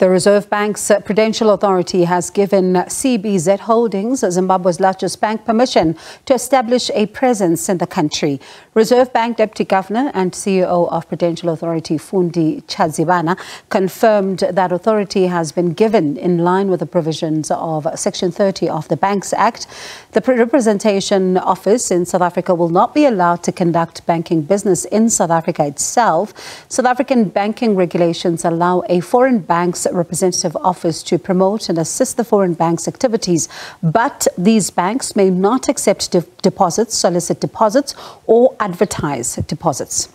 The Reserve Bank's Prudential Authority has given CBZ Holdings, Zimbabwe's largest bank, permission to establish a presence in the country. Reserve Bank Deputy Governor and CEO of Prudential Authority, Fundi Tshazibana, confirmed that authority has been given in line with the provisions of Section 30 of the Banks Act. The representation office in South Africa will not be allowed to conduct banking business in South Africa itself. South African banking regulations allow a foreign bank's representative office to promote and assist the foreign bank's activities, but these banks may not accept de deposits, solicit deposits, or advertise deposits.